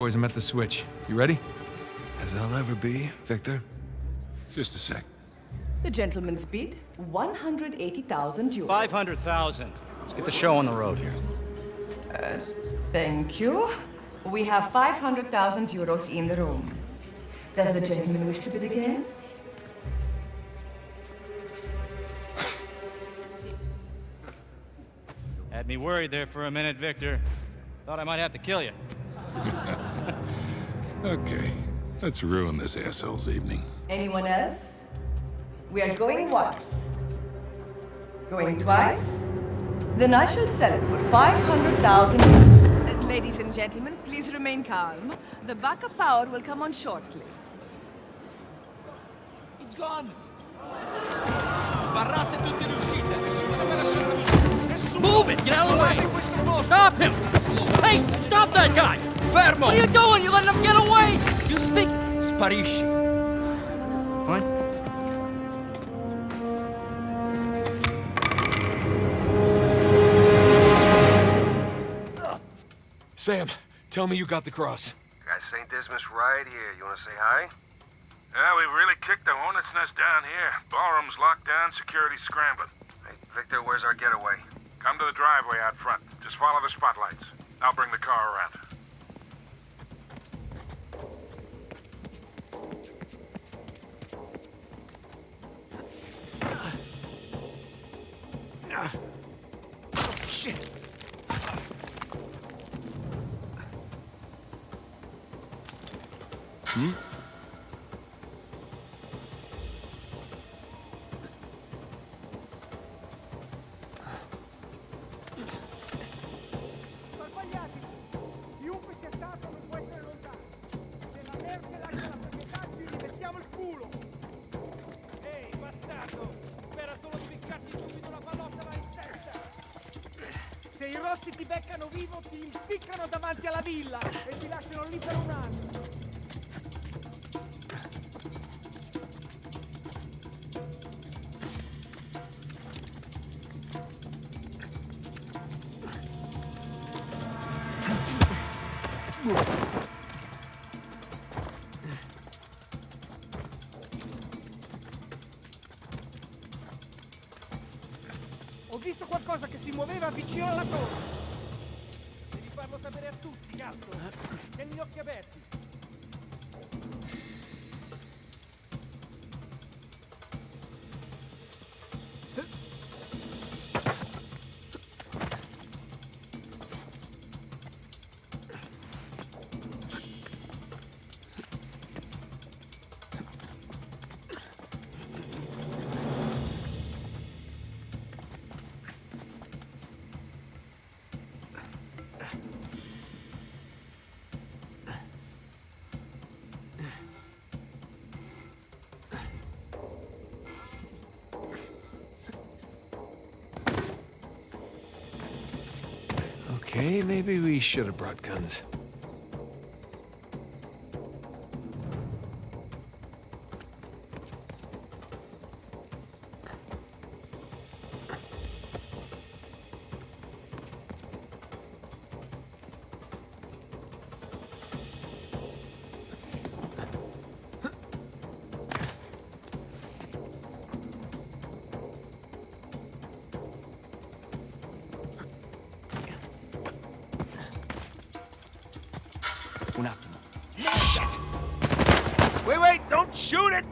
Boys, I'm at the switch. You ready? As I'll ever be, Victor. Just a sec. The gentleman's bid, 180,000 euros. 500,000. Let's get the show on the road here. Uh, thank you. We have 500,000 euros in the room. Does the gentleman wish to bid again? Had me worried there for a minute, Victor. Thought I might have to kill you. Okay, let's ruin this asshole's evening. Anyone else? We are going once. Going twice? Then I shall sell it for 500,000. Ladies and gentlemen, please remain calm. The backup power will come on shortly. It's gone! Sbarrate tutte le uscite! Nessuno deve lasciare! Move it! Get out of the way! Stop him! Hey! Stop that guy! Fermo! What are you doing? You letting them get away! You speak... Sparisci. Fine? Sam, tell me you got the cross. Got St. Dismas right here. You wanna say hi? Yeah, we've really kicked the hornet's nest down here. Ballroom's locked down, security scrambling. Hey, Victor, where's our getaway? Come to the driveway out front. Just follow the spotlights. I'll bring the car around. Ti beccano vivo ti impiccano davanti alla villa e ti lasciano lì per un anno! Ho visto qualcosa che si muoveva vicino alla torre! Gatto! Tieni gli occhi aperti! Okay, maybe we should have brought guns.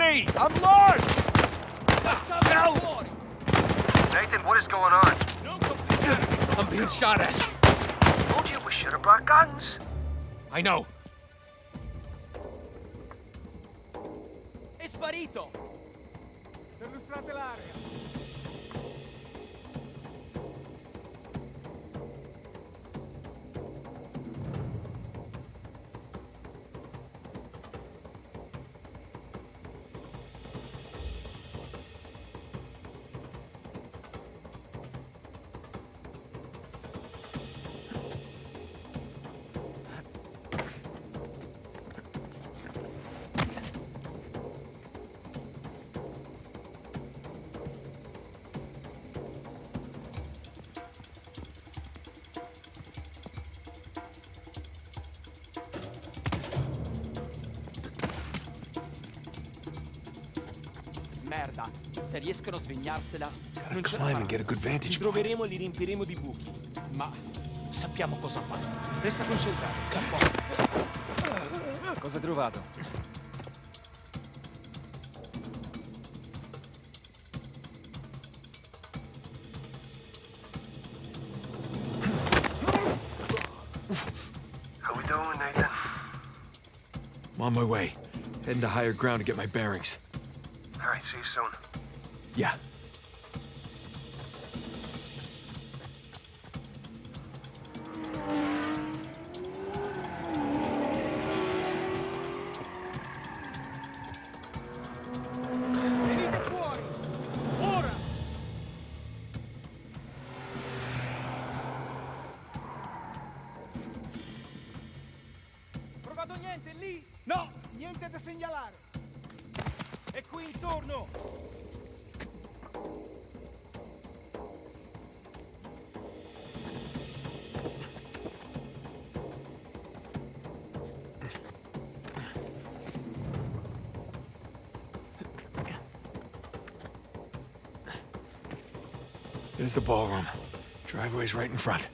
Me! I'm lost! No! Nathan, what is going on? I'm being shot at. Told you we should have brought guns. I know. Merda. Se riescono a svignarsela, non ce la faranno. Li point. troveremo e li riempiremo di buchi. Ma sappiamo cosa fare. Resta concentrato, capo. Cosa hai trovato? How we doing, Nathan? I'm on my way. Heading to higher ground to get my bearings. See you soon. Yeah. There's the ballroom. Driveway's right in front.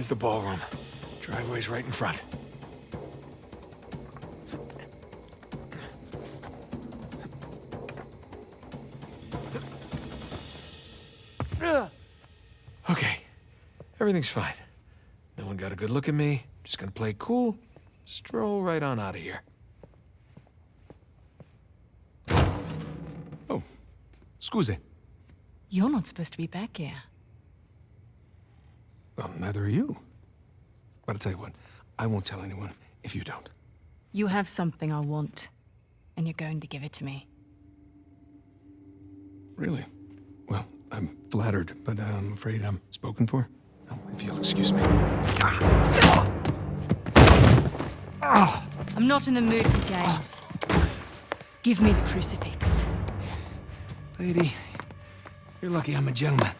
There's the ballroom. Driveway's right in front. Okay. Everything's fine. No one got a good look at me. Just gonna play cool. Stroll right on out of here. Oh, Scuse. You're not supposed to be back here. Well, neither are you. But I'll tell you what, I won't tell anyone if you don't. You have something I want, and you're going to give it to me. Really? Well, I'm flattered, but I'm afraid I'm spoken for. Oh, if you'll excuse me. I'm not in the mood for games. Give me the crucifix. Lady, you're lucky I'm a gentleman.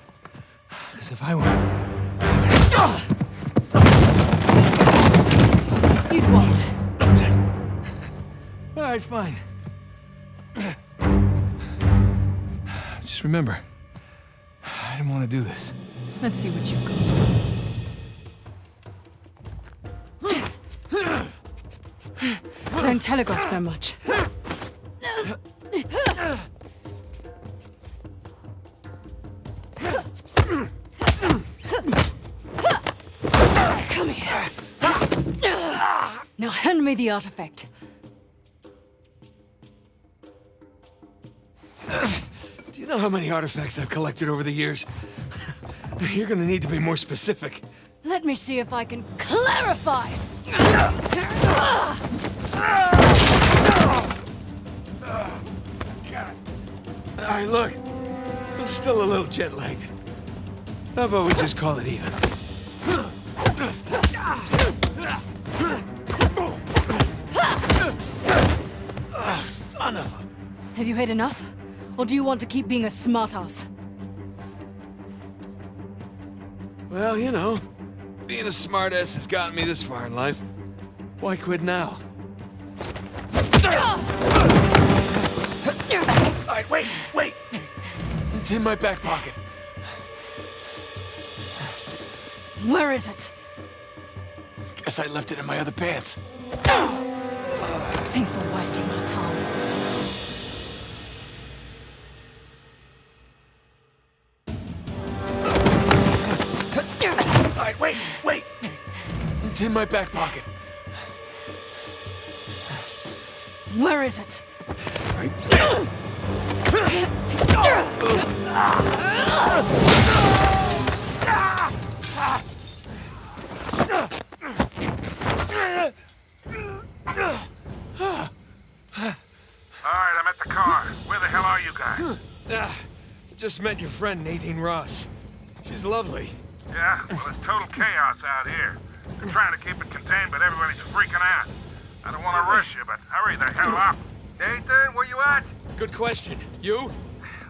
Because if I were... You'd what? All right, fine. Just remember, I didn't want to do this. Let's see what you've got. Don't telegraph so much. The artifact. Do you know how many artifacts I've collected over the years? You're gonna need to be more specific. Let me see if I can clarify. All right, look. I'm still a little jet lagged. How about we just call it even? Have you had enough? Or do you want to keep being a smartass? Well, you know, being a smartass has gotten me this far in life. Why quit now? All right, wait, wait. It's in my back pocket. Where is it? Guess I left it in my other pants. Thanks for wasting my time. It's in my back pocket. Where is it? Right there. Ah, just met your friend, Nadine Ross. She's lovely. Yeah, well, it's total chaos out here. They're trying to keep it contained, but everybody's freaking out. I don't want to rush you, but hurry the hell up. Nathan, where you at? Good question. You?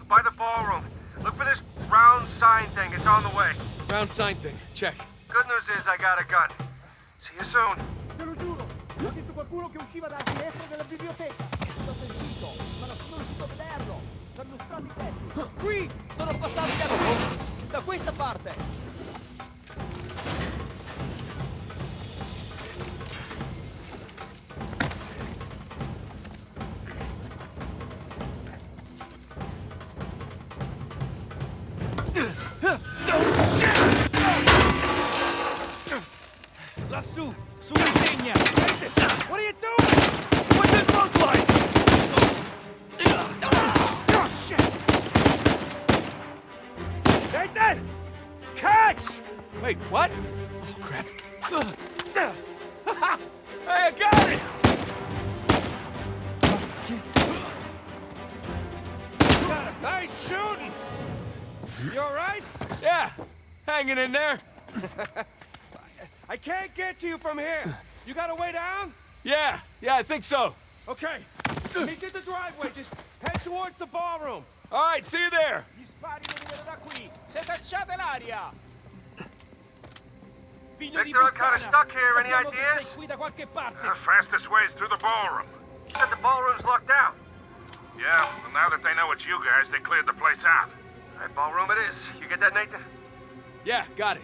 By the ballroom. Look for this round sign thing. It's on the way. Round sign thing. Check. Good news is I got a gun. See you soon. Te lo giuro, ho visto qualcuno che usciva dalla finestra della biblioteca. L'ho sentito, ma non sono riuscito a vederlo. Sono stati i pezzi. Qui! Sono passati da qui! Da questa parte! To you from here. You got a way down? Yeah, yeah, I think so. Okay. Meet you at the driveway. Just head towards the ballroom. All right, see you there. Gli spari venivano da qui! Se cacciate l'aria! Victor, I'm kinda stuck here. Any ideas? sei qui da qualche parte! The fastest way is through the ballroom. Said the ballroom's locked down. Yeah, well, now that they know it's you guys, they cleared the place out. All right, ballroom it is. You get that, Nathan? Yeah, got it.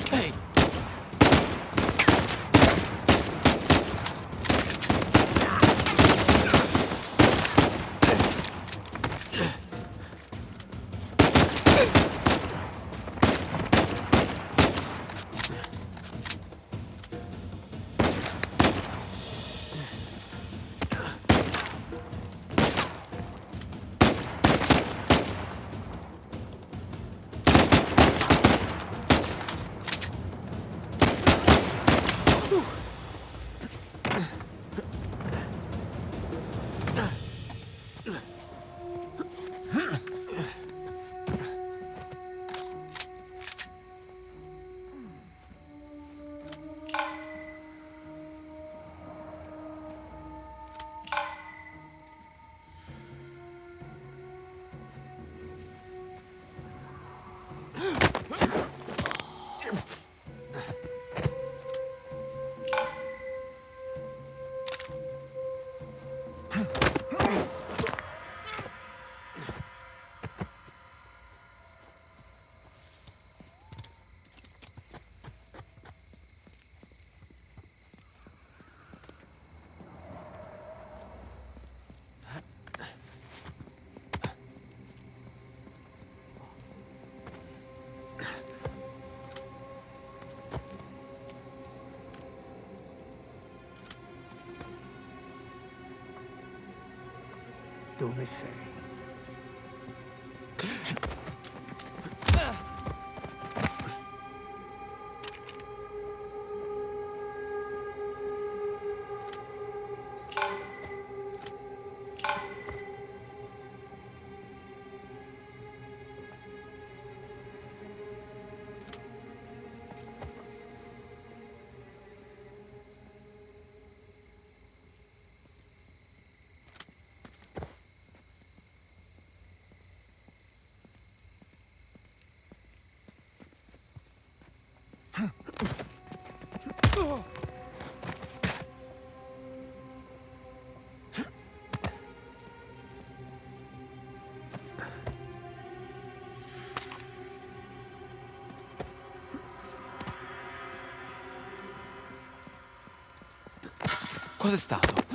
Okay. do with. でスタート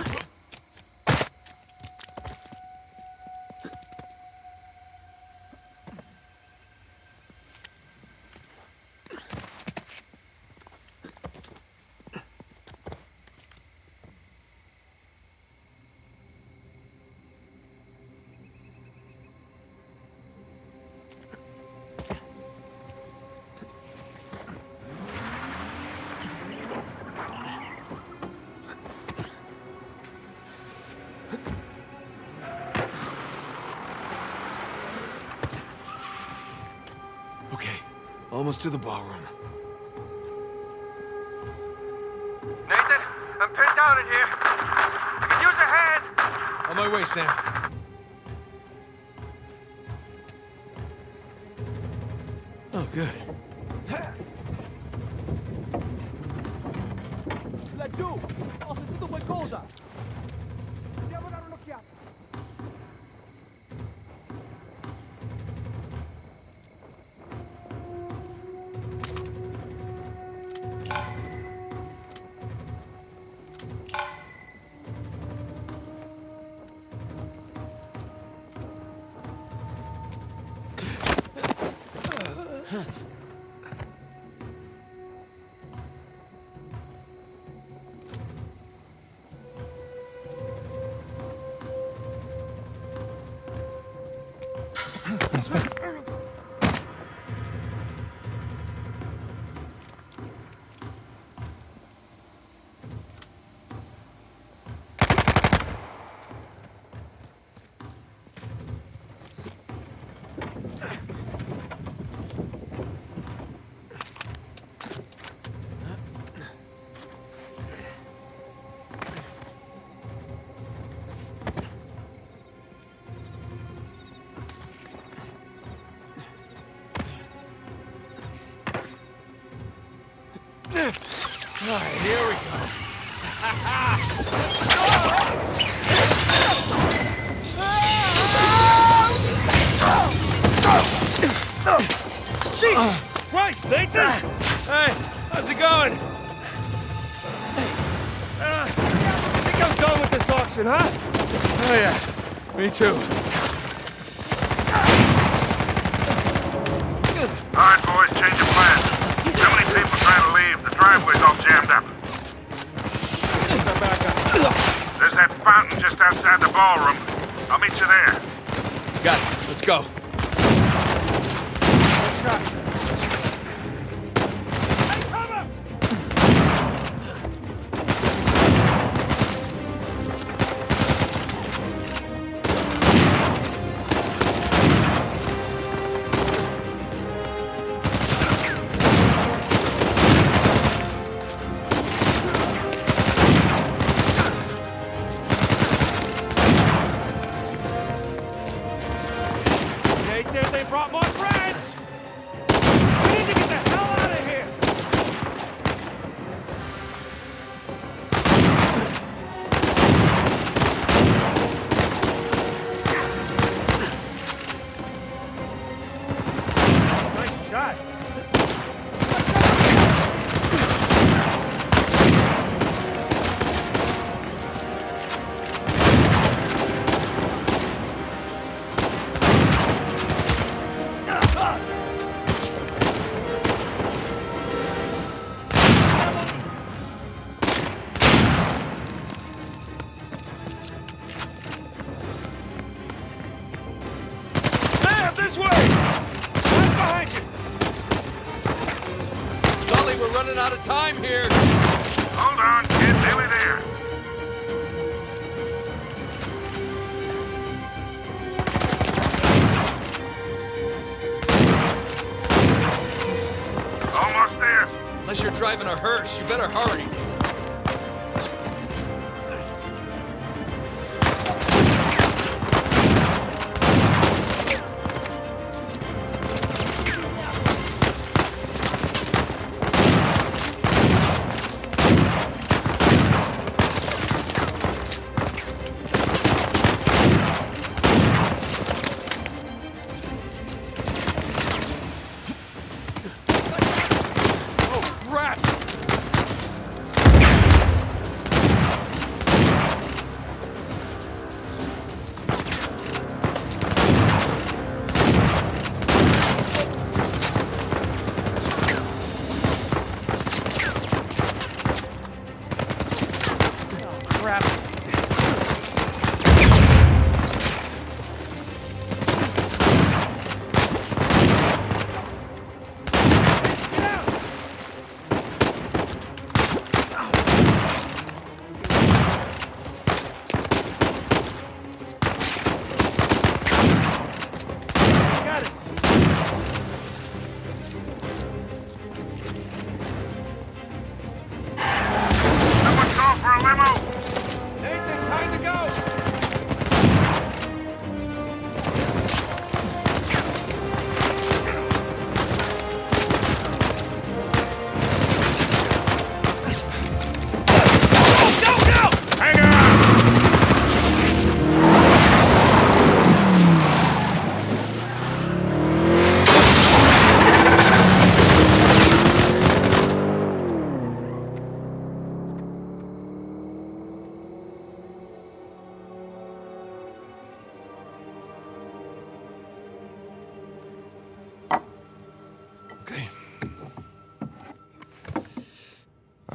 Almost to the ballroom. Nathan, I'm pinned down in here. I could use a hand. On my way, Sam. Right, here we go. Jesus Christ, Nathan! Hey, how's it going? Uh, I think I'm done with this auction, huh? Oh, yeah. Me too. All right, boys, change of plans. Too many people trying to leave. The driveway's all jammed up. There's that fountain just outside the ballroom. I'll meet you there. Got it. Let's go.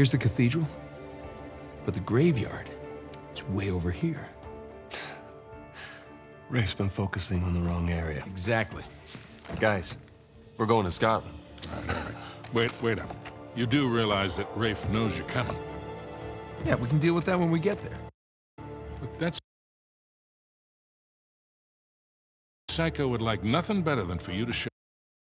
Here's the cathedral, but the graveyard is way over here. Rafe's been focusing on the wrong area. Exactly. Guys, we're going to Scotland. Wait, wait up. You do realize that Rafe knows you're coming. Yeah, we can deal with that when we get there. But that's... Psycho would like nothing better than for you to show